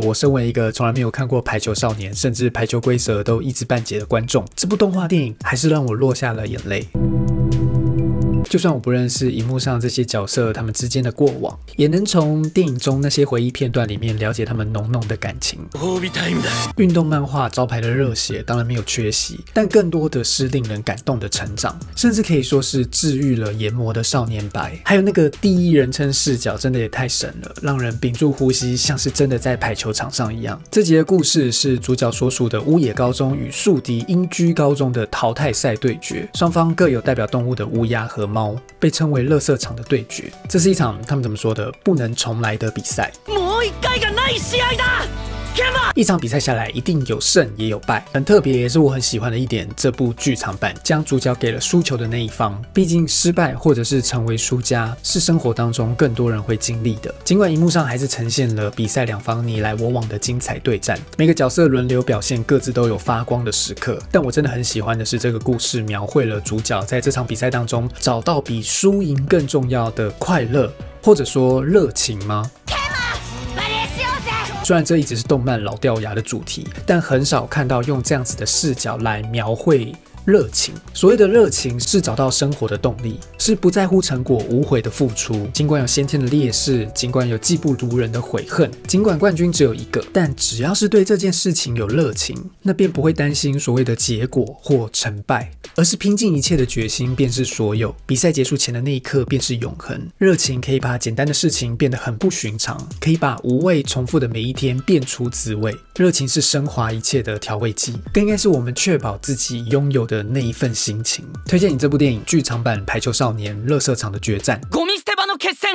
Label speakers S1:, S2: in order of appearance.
S1: 我身为一个从来没有看过《排球少年》，甚至排球规则都一知半解的观众，这部动画电影还是让我落下了眼泪。就算我不认识荧幕上这些角色，他们之间的过往，也能从电影中那些回忆片段里面了解他们浓浓的感情。运动漫画招牌的热血当然没有缺席，但更多的是令人感动的成长，甚至可以说是治愈了研磨的少年白。还有那个第一人称视角，真的也太神了，让人屏住呼吸，像是真的在排球场上一样。这集的故事是主角所属的乌野高中与宿敌英居高中的淘汰赛对决，双方各有代表动物的乌鸦和猫。被称为“乐色场”的对决，这是一场他们怎么说的不能重来的比赛。一场比赛下来，一定有胜也有败。很特别，也是我很喜欢的一点。这部剧场版将主角给了输球的那一方，毕竟失败或者是成为输家，是生活当中更多人会经历的。尽管荧幕上还是呈现了比赛两方你来我往的精彩对战，每个角色轮流表现，各自都有发光的时刻。但我真的很喜欢的是，这个故事描绘了主角在这场比赛当中找到比输赢更重要的快乐，或者说热情吗？虽然这一直是动漫老掉牙的主题，但很少看到用这样子的视角来描绘。热情，所谓的热情是找到生活的动力，是不在乎成果、无悔的付出。尽管有先天的劣势，尽管有技不如人的悔恨，尽管冠军只有一个，但只要是对这件事情有热情，那便不会担心所谓的结果或成败，而是拼尽一切的决心便是所有。比赛结束前的那一刻便是永恒。热情可以把简单的事情变得很不寻常，可以把无味重复的每一天变出滋味。热情是升华一切的调味剂，更应该是我们确保自己拥有。的那一份心情，推荐你这部电影剧场版《排球少年》乐色场的决战。